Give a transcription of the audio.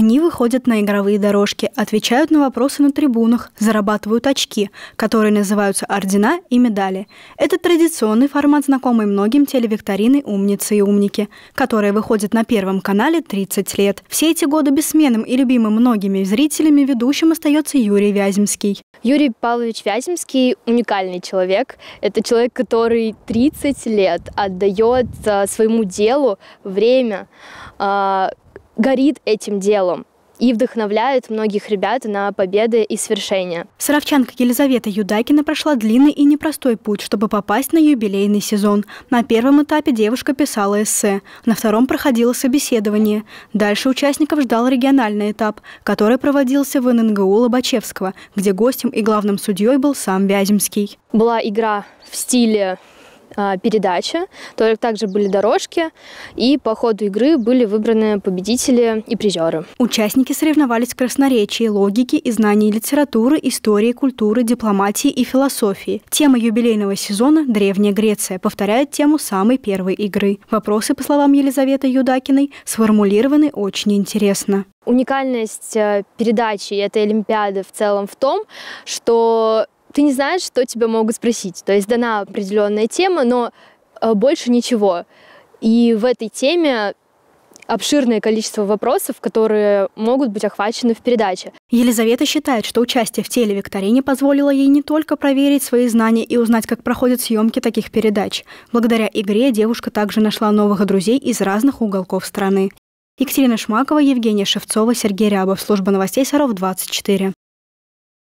Они выходят на игровые дорожки, отвечают на вопросы на трибунах, зарабатывают очки, которые называются ордена и медали. Это традиционный формат, знакомый многим телевикторины «Умницы и умники», которая выходит на Первом канале 30 лет. Все эти годы бессменным и любимым многими зрителями ведущим остается Юрий Вяземский. Юрий Павлович Вяземский – уникальный человек. Это человек, который 30 лет отдает а, своему делу время, а, горит этим делом и вдохновляет многих ребят на победы и свершения. Саровчанка Елизавета Юдакина прошла длинный и непростой путь, чтобы попасть на юбилейный сезон. На первом этапе девушка писала эссе, на втором проходило собеседование. Дальше участников ждал региональный этап, который проводился в ННГУ Лобачевского, где гостем и главным судьей был сам Вяземский. Была игра в стиле передача, то также были дорожки, и по ходу игры были выбраны победители и призеры. Участники соревновались в красноречии, логике и знании литературы, истории, культуры, дипломатии и философии. Тема юбилейного сезона «Древняя Греция» повторяет тему самой первой игры. Вопросы, по словам Елизаветы Юдакиной, сформулированы очень интересно. Уникальность э, передачи этой Олимпиады в целом в том, что ты не знаешь, что тебя могут спросить. То есть дана определенная тема, но э, больше ничего. И в этой теме обширное количество вопросов, которые могут быть охвачены в передаче. Елизавета считает, что участие в телевикторине позволило ей не только проверить свои знания и узнать, как проходят съемки таких передач. Благодаря игре девушка также нашла новых друзей из разных уголков страны. Екатерина Шмакова, Евгения Шевцова, Сергей Рябов. Служба новостей Саров 24.